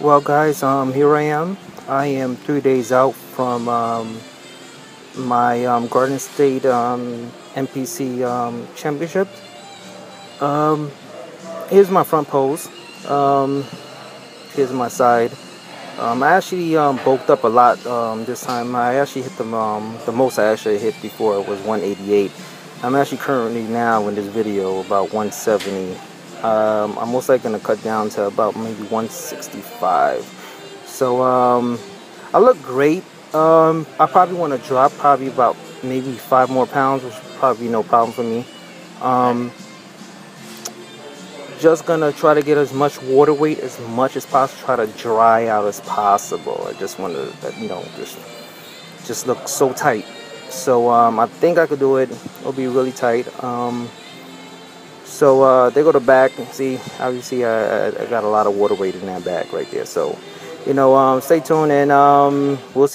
Well, guys, um, here I am. I am three days out from um, my um, Garden State um, NPC um, championship. Um, here's my front pose. Um, here's my side. Um, I actually um, bulked up a lot um, this time. I actually hit the um, the most I actually hit before was 188. I'm actually currently now in this video about 170. Um, I'm most likely to cut down to about maybe 165. So um, I look great. Um, I probably want to drop probably about maybe five more pounds, which probably no problem for me. Um, just gonna try to get as much water weight as much as possible. Try to dry out as possible. I just want to, you know, just just look so tight. So um, I think I could do it. It'll be really tight. So uh, they go to back. See, obviously I, I, got a lot of water weight in that back right there. So, you know, um, stay tuned and um, we'll see.